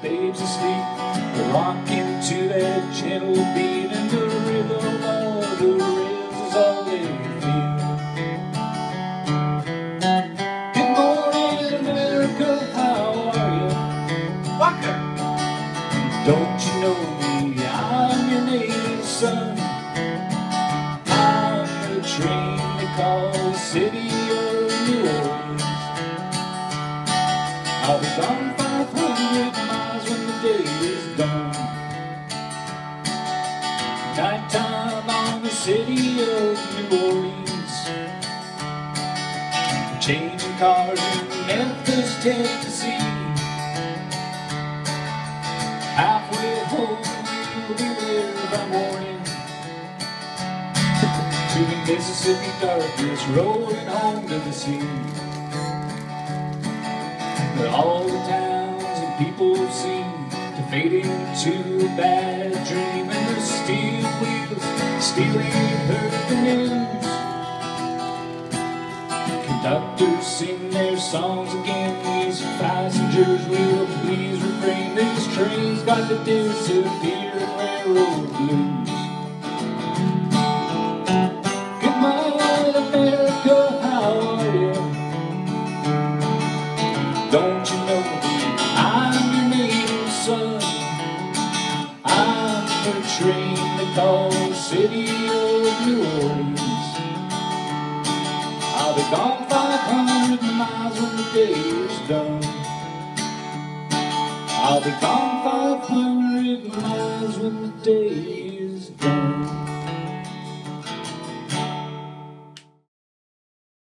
Babes asleep, rocking to that gentle beat, and the rhythm of the rails is all they feel. Good morning, America, how are you? Fucker! Don't you know me? I'm your native son. I'm the train they call the city of New Orleans. I'll be gone city of New Orleans. Changing cars in Memphis, Tennessee. Halfway home, we'll be there by morning. To the Mississippi darkness, rolling home to the sea. But all the towns and people seem to fade into bad wheels heard the news. Conductors sing their songs again. These passengers will please refrain. These trains got to disappear in railroad blues. The train they call city of New Orleans. I'll be gone 500 miles when the day is done. I'll be gone 500 miles when the day.